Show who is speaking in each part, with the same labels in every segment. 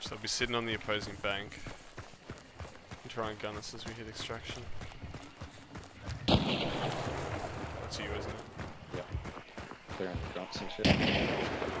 Speaker 1: Watch, they'll be sitting on the opposing bank. And try and gun us as we hit extraction. That's you, isn't it?
Speaker 2: Yep. Clearing grunts and shit.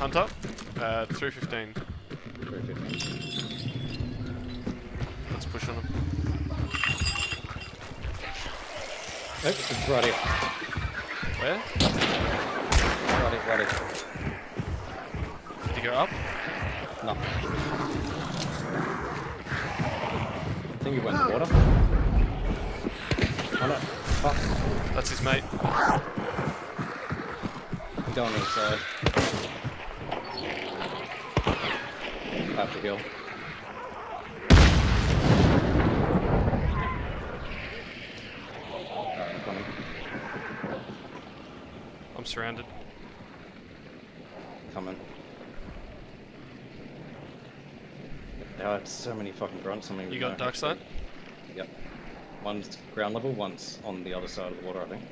Speaker 1: Hunter. Uh, 315.
Speaker 2: 315.
Speaker 1: Let's push on him.
Speaker 2: Oh, it's right here.
Speaker 1: Where?
Speaker 2: Right here, right here.
Speaker 1: Did he go up?
Speaker 2: No. I think he went in the water. Oh no. Fuck.
Speaker 1: That's his mate.
Speaker 2: I'm going inside. Have to heal. I'm coming.
Speaker 1: I'm surrounded.
Speaker 2: Coming. Now it's so many fucking grunts on me.
Speaker 1: You got
Speaker 2: no
Speaker 1: dark sight?
Speaker 2: Yep. One's ground level, one's on the other side of the water, I think.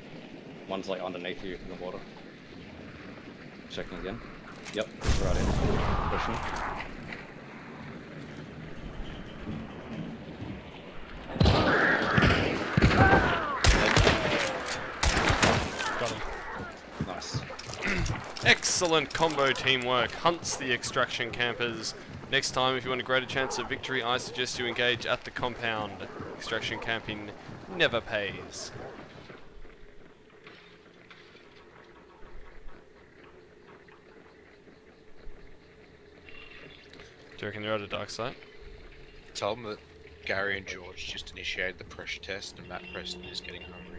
Speaker 2: One's like underneath you in the water. Checking again. Yep, right in. Pushing.
Speaker 1: Got him.
Speaker 2: Nice.
Speaker 1: Excellent combo teamwork. Hunts the extraction campers. Next time, if you want a greater chance of victory, I suggest you engage at the compound. Extraction camping never pays. Do you reckon they're at a dark sight?
Speaker 3: Tell them that Gary and George just initiated the pressure test and Matt Preston is getting hungry.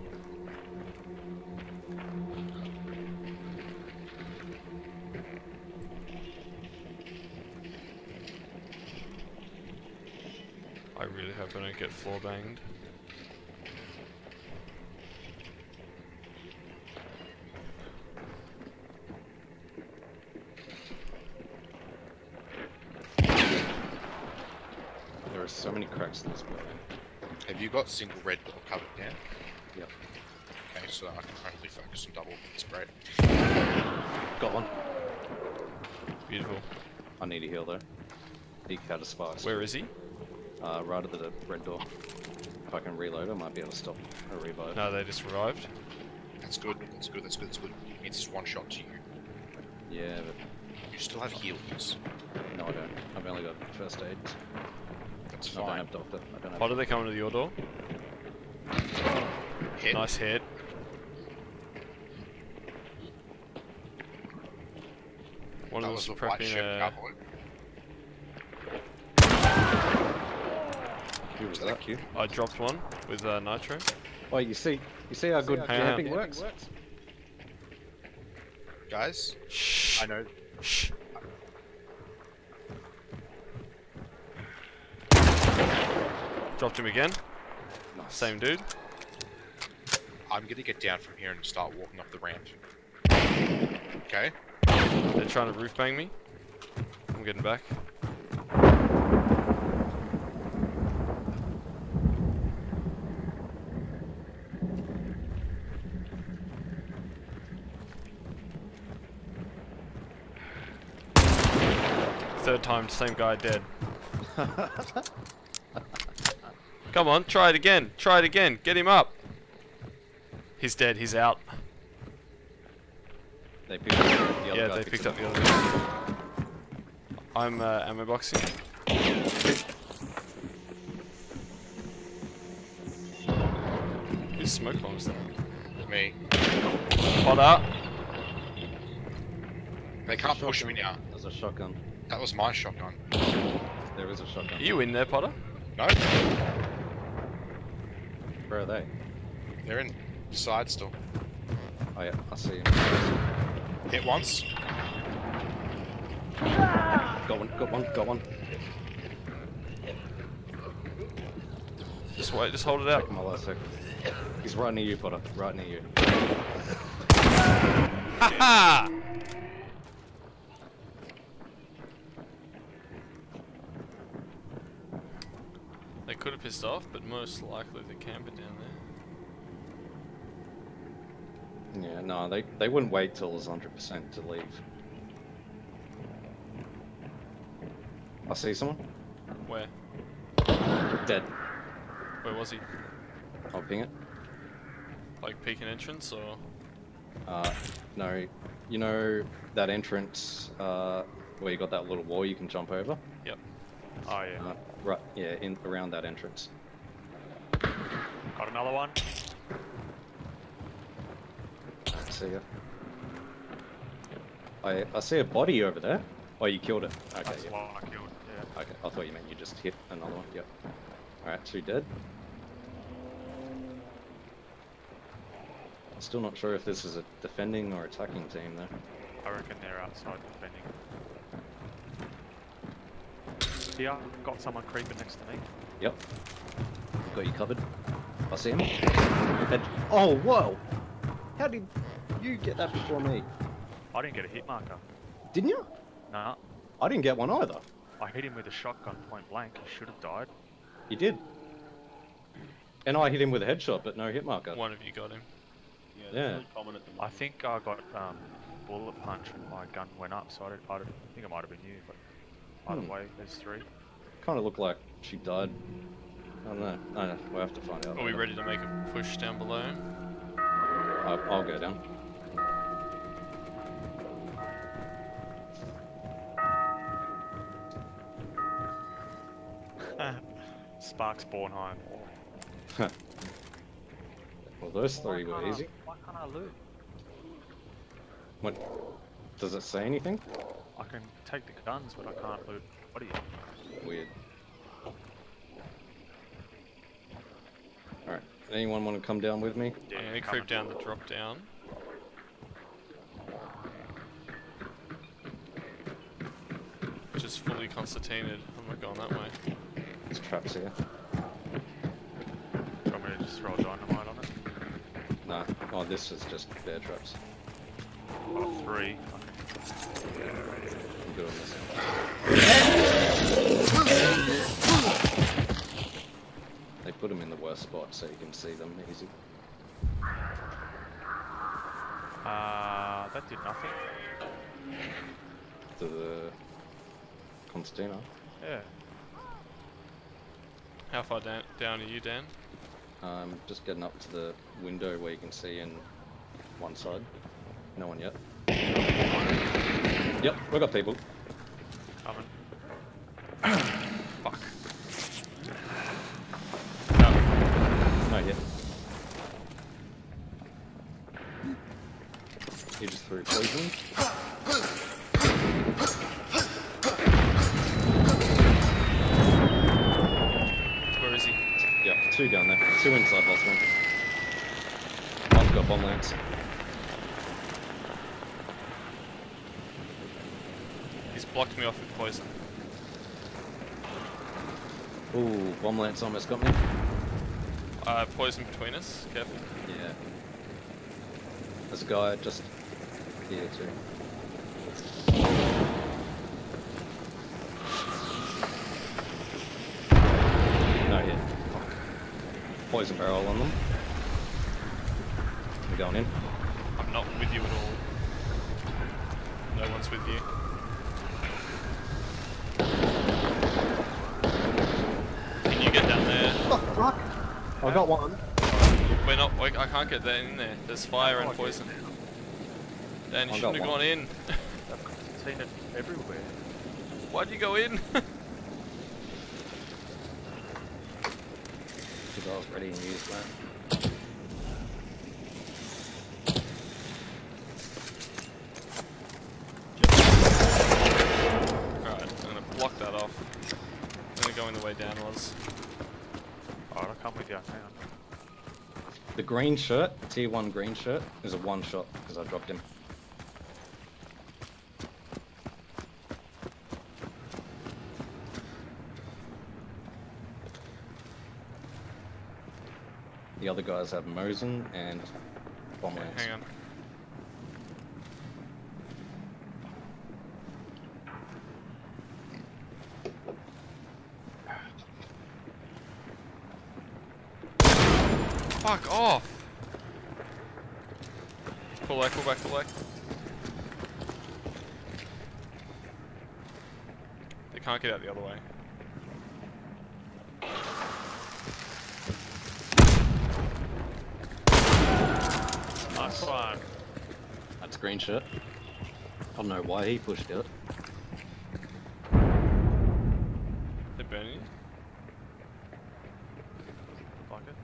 Speaker 1: I really hope I don't get floor banged.
Speaker 2: There are so many cracks in this building.
Speaker 3: Have you got single red door covered down?
Speaker 2: Yep.
Speaker 3: Okay, so I can hopefully focus on double. It's great.
Speaker 2: Got one.
Speaker 1: Beautiful.
Speaker 2: I need a heal though. He had a spark.
Speaker 1: Where is he?
Speaker 2: Uh, right at the red door. If I can reload, I might be able to stop a revive.
Speaker 1: No, they just revived.
Speaker 3: That's good. That's good. That's good. That's good. It's just one shot to you.
Speaker 2: Yeah, but
Speaker 3: You still have heals.
Speaker 2: no, I don't. I've only got first aid.
Speaker 3: That's fine.
Speaker 2: I don't
Speaker 3: fine.
Speaker 2: have doctor. I don't have.
Speaker 1: Potter, they coming to your door.
Speaker 3: Hit.
Speaker 1: Nice hit. One
Speaker 3: That
Speaker 1: of
Speaker 3: was
Speaker 1: them's prepping
Speaker 3: shirt
Speaker 1: a...
Speaker 3: cowboy.
Speaker 2: Who was that? You?
Speaker 1: I dropped one with uh, nitro.
Speaker 2: Oh, you see, you see how good
Speaker 1: Hang on.
Speaker 2: camping works.
Speaker 3: Guys,
Speaker 1: Shh.
Speaker 3: I know.
Speaker 1: Shh. Dropped him again.
Speaker 2: Nice.
Speaker 1: Same dude.
Speaker 3: I'm gonna get down from here and start walking up the ramp. Okay?
Speaker 1: They're trying to roof bang me. I'm getting back. Third time, same guy dead. Come on, try it again. Try it again. Get him up. He's dead. He's out.
Speaker 2: They picked up the other
Speaker 1: Yeah,
Speaker 2: guy
Speaker 1: they
Speaker 2: picked
Speaker 1: picked up the other guy. I'm uh, ammo boxing. Whose smoke bombs that?
Speaker 3: Me.
Speaker 1: up.
Speaker 3: They can't push me now.
Speaker 2: There's a shotgun.
Speaker 3: That was my shotgun.
Speaker 2: There is a shotgun.
Speaker 1: Are you in there, Potter?
Speaker 3: No?
Speaker 2: Where are they?
Speaker 3: They're in side still.
Speaker 2: Oh yeah, I see. 'em.
Speaker 3: Hit once.
Speaker 2: Got one. Got one. Got one.
Speaker 1: Just wait, just hold it out.
Speaker 2: Take my last sec. He's right near you, Potter. Right near you.
Speaker 1: Ha! They could have pissed off, but most likely the camper down there.
Speaker 2: Yeah, no, they, they wouldn't wait till it was 100% to leave. I see someone.
Speaker 1: Where?
Speaker 2: Dead.
Speaker 1: Where was he?
Speaker 2: I'll ping it.
Speaker 1: Like peek an entrance or?
Speaker 2: Uh, no, you know that entrance uh, where you got that little wall you can jump over?
Speaker 4: Oh yeah.
Speaker 2: Uh, right, yeah, in around that entrance.
Speaker 4: Got another one.
Speaker 2: See ya. I I see a body over there. Oh, you killed it. Okay,
Speaker 4: That's
Speaker 2: yeah.
Speaker 4: one I killed. Yeah.
Speaker 2: Okay, I thought you meant you just hit another one. Yep. Alright, two dead. Still not sure if this is a defending or attacking team though.
Speaker 4: I reckon they're outside defending. Here, got someone creeping next to me.
Speaker 2: Yep. Got you covered. I see him. Head- Oh, whoa! How did you get that before me?
Speaker 4: I didn't get a hit marker.
Speaker 2: Didn't you?
Speaker 4: Nah.
Speaker 2: I didn't get one either.
Speaker 4: I hit him with a shotgun point blank. He should have died.
Speaker 2: You did. And I hit him with a headshot, but no hit marker.
Speaker 1: One of you got him.
Speaker 5: Yeah,
Speaker 2: Yeah.
Speaker 5: really common at the
Speaker 4: I think I got um, bullet punch and my gun went up, so I, didn't, I, didn't- I think it might have been you, but either
Speaker 2: Hmm.
Speaker 4: way, there's three.
Speaker 2: Kind of looked like she died. I don't know. I don't know. We'll have to find out.
Speaker 1: Are we ready to make a push down below?
Speaker 2: I'll, I'll go down.
Speaker 4: Sparks Bornheim.
Speaker 2: Well, those three were easy.
Speaker 4: Why can't I loot?
Speaker 2: What? Does it say anything?
Speaker 4: I can take the guns, but I can't loot. What are you?
Speaker 2: Weird. Alright. Anyone want to come down with me?
Speaker 1: I'm gonna creep down the drop down. Which is fully concertinaed. I'm not going that way.
Speaker 2: There's traps here.
Speaker 4: Do you want me to just throw a dynamite on it?
Speaker 2: Nah. Oh, this is just bear traps.
Speaker 4: I've got three.
Speaker 2: They put them in the worst spot so you can see them easy.
Speaker 4: Uh, that did nothing.
Speaker 2: The Constantina.
Speaker 4: Yeah.
Speaker 1: How far down, down are you, Dan?
Speaker 2: Um, just getting up to the window where you can see in one side. No one yet. Yep, we got people.
Speaker 4: Coming.
Speaker 1: Fuck.
Speaker 2: No hit. You just threw poison.
Speaker 1: Where is he?
Speaker 2: Yep, two down there. Two inside last one. One's got bomb lance.
Speaker 1: He's blocked me off with poison.
Speaker 2: Ooh, bomb lance almost got me.
Speaker 1: Uh, poison between us. Careful.
Speaker 2: Yeah. There's a guy just here too. No hit. Poison barrel on them. We're going in.
Speaker 1: I'm not with you at all. No one's with you. Can you get down there?
Speaker 2: I got one.
Speaker 1: We're not. I I can't get that in there. There's fire and poison. Dan, you
Speaker 2: I
Speaker 1: shouldn't have
Speaker 2: one.
Speaker 1: gone in.
Speaker 4: I've seen it everywhere.
Speaker 1: Why'd you go in?
Speaker 2: Because I was ready and used that.
Speaker 1: Alright, I'm gonna block that off. I'm gonna go in the way Dan was.
Speaker 4: Alright, with you. On.
Speaker 2: The green shirt, tier 1 green shirt, is a one shot because I dropped him. The other guys have Mosin and bomb
Speaker 1: Yeah, hang on. Fuck off! Pull back, pull back, pull back. They can't get out the other way.
Speaker 4: Nice one.
Speaker 2: That's green shirt. I don't know why he pushed it.
Speaker 1: They're burning you.
Speaker 4: Like it.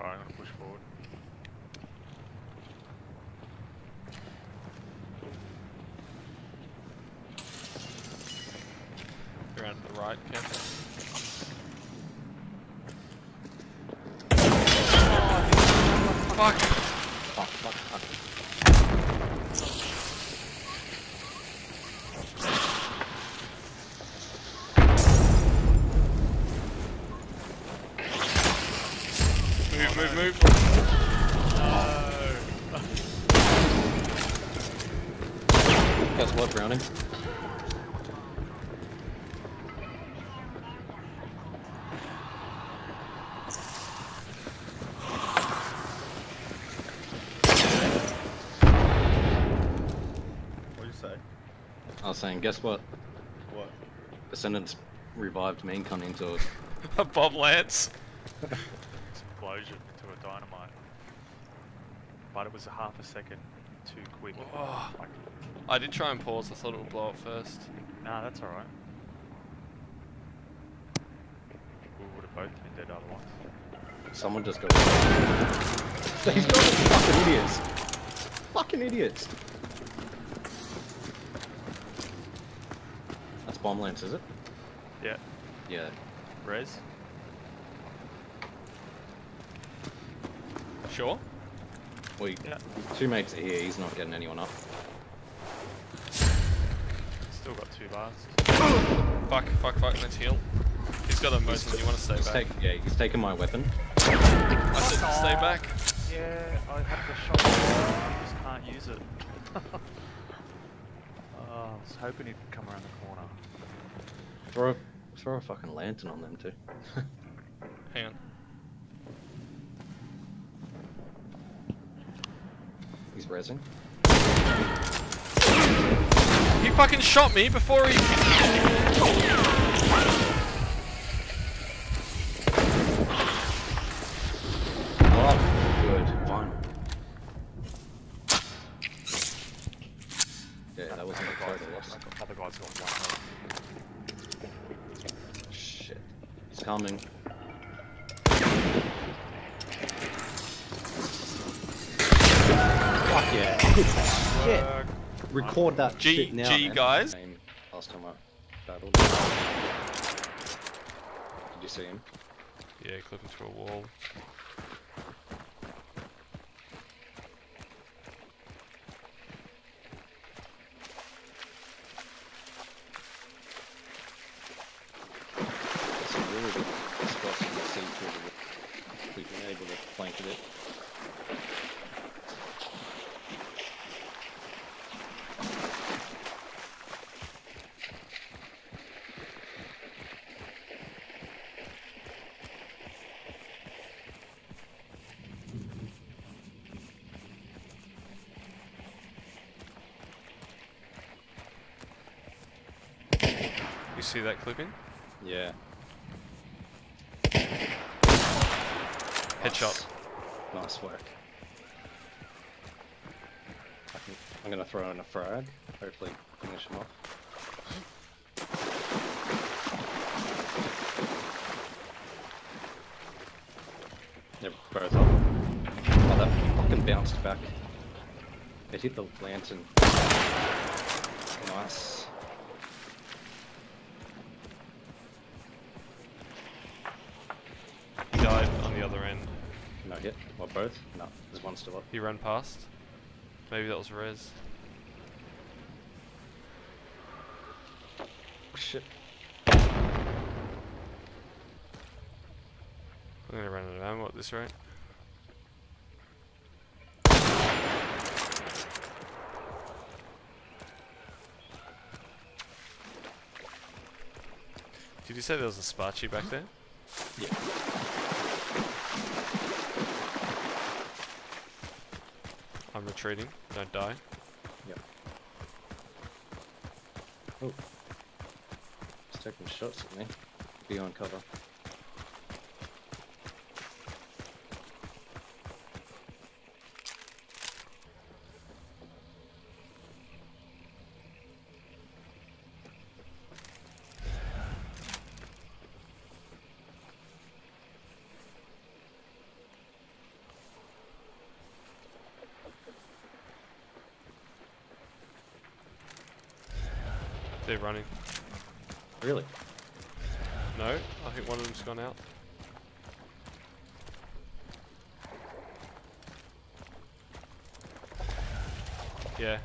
Speaker 4: Alright, I'm gonna push forward.
Speaker 1: Around to the right, Ken. Fuck!
Speaker 2: Fuck, fuck, fuck.
Speaker 1: Move, move, move!
Speaker 2: Guess what, Browning?
Speaker 5: What'd you say?
Speaker 2: I was saying, guess what?
Speaker 5: What?
Speaker 2: Descendants revived main con into
Speaker 1: bomb lance.
Speaker 4: Explosion to a dynamite. But it was a half a second too quick.
Speaker 1: Oh.
Speaker 4: Like,
Speaker 1: I did try and pause, I thought it would blow up first.
Speaker 4: nah, that's alright. We would have both been dead otherwise.
Speaker 2: someone just got. These guys are fucking idiots. Fucking idiots. That's bomb lance, is it?
Speaker 4: Yeah,
Speaker 2: Yeah.
Speaker 4: res.
Speaker 1: Sure?
Speaker 2: We
Speaker 4: Yeah.
Speaker 2: two mates are here. He's not getting anyone up.
Speaker 4: Still got two bars.
Speaker 1: Fuck, fuck, fuck, let's heal. He's got a Mosin, you want to stay
Speaker 2: He's
Speaker 1: back?
Speaker 2: take, yeah, he's taking my weapon.
Speaker 1: I said stay back.
Speaker 4: Yeah, I had the shot. I just can't use it. oh, I was hoping he'd come around the corner.
Speaker 2: Throw throw a fucking lantern on them too.
Speaker 1: Hang on.
Speaker 2: He's rezzing.
Speaker 1: He fucking shot me before he.
Speaker 2: Yeah. Shit.
Speaker 4: Work.
Speaker 2: Record that
Speaker 1: G-
Speaker 2: shit now.
Speaker 1: G,
Speaker 2: man.
Speaker 1: guys.
Speaker 2: Last time I battled. Did you see him?
Speaker 1: Yeah, clipping through a wall.
Speaker 2: It's a really good spot you can see through the wall. We've been able to flank it.
Speaker 1: You see that clipping?
Speaker 2: Yeah.
Speaker 1: Headshot.
Speaker 2: Nice work. I can, I'm gonna throw in a frag. Hopefully finish him off. They're both up. Oh, that fucking bounced back. It hit the lantern. Nice.
Speaker 1: He died on the other end.
Speaker 2: No hit. Or both? No, there's one still up.
Speaker 1: He ran past. Maybe that was Rez.
Speaker 2: Oh, shit.
Speaker 1: I'm gonna run out of ammo at this rate. Did you say there was a Sparchy back there?
Speaker 2: Yeah.
Speaker 1: I'm retreating. Don't die.
Speaker 2: Yep. Oh. He's taking shots at me. Be on cover.
Speaker 1: They're running.
Speaker 2: Really?
Speaker 1: No, I think one of them's gone out. Yeah.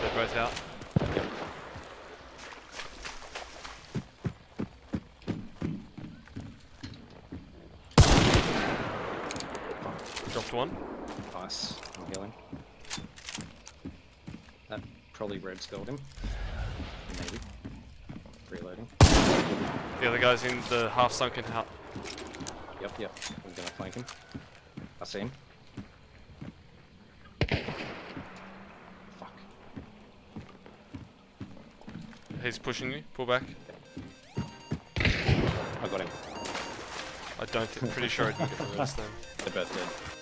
Speaker 1: They're both out.
Speaker 2: Yep.
Speaker 1: Dropped one.
Speaker 2: Nice. I'm healing. That probably red skulled him. Reloading.
Speaker 1: The other guy's in the half sunken hut.
Speaker 2: Yep, yep. I'm gonna flank him. I see him. Fuck.
Speaker 1: He's pushing you. Pull back.
Speaker 2: I got him.
Speaker 1: I don't think, I'm pretty sure I didn't get the rest of them.
Speaker 2: They're both dead.